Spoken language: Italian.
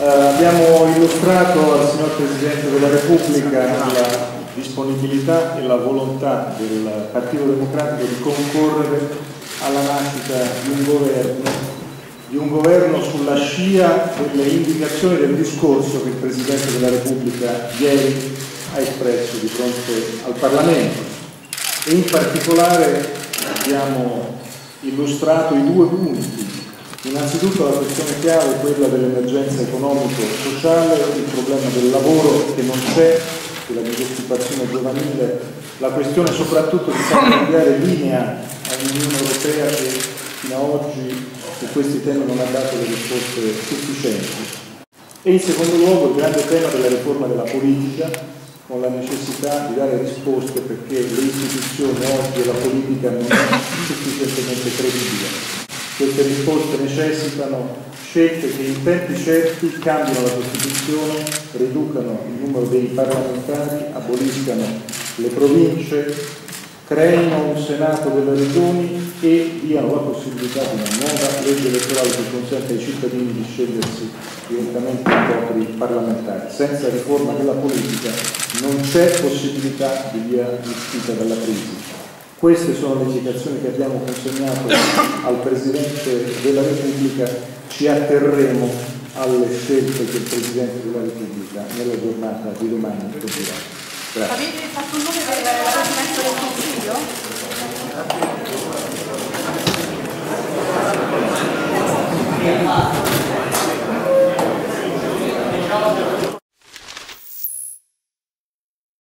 Eh, abbiamo illustrato al signor Presidente della Repubblica la disponibilità e la volontà del Partito Democratico di concorrere alla nascita di un governo, di un governo sulla scia delle indicazioni del discorso che il Presidente della Repubblica ieri ha espresso di fronte al Parlamento. E in particolare abbiamo illustrato i due punti Innanzitutto la questione chiave è quella dell'emergenza economico-sociale, il problema del lavoro che non c'è, della disoccupazione giovanile, la questione soprattutto di far cambiare linea all'Unione Europea che fino ad oggi su questi temi non ha dato le risposte sufficienti. E in secondo luogo il grande tema della riforma della politica, con la necessità di dare risposte perché le istituzioni oggi e la politica non è sufficientemente. Queste risposte necessitano scelte che in tempi certi cambino la Costituzione, riducano il numero dei parlamentari, aboliscano le province, creino un Senato delle regioni e diano la possibilità di una nuova legge elettorale che consente ai cittadini di scegliersi direttamente i propri parlamentari. Senza riforma della politica non c'è possibilità di via uscita dalla crisi. Queste sono le citazioni che abbiamo consegnato al Presidente della Repubblica, ci atterremo alle scelte del Presidente della Repubblica nella giornata di domani. Grazie. Avete fatto un nome per l'appoggio del Consiglio?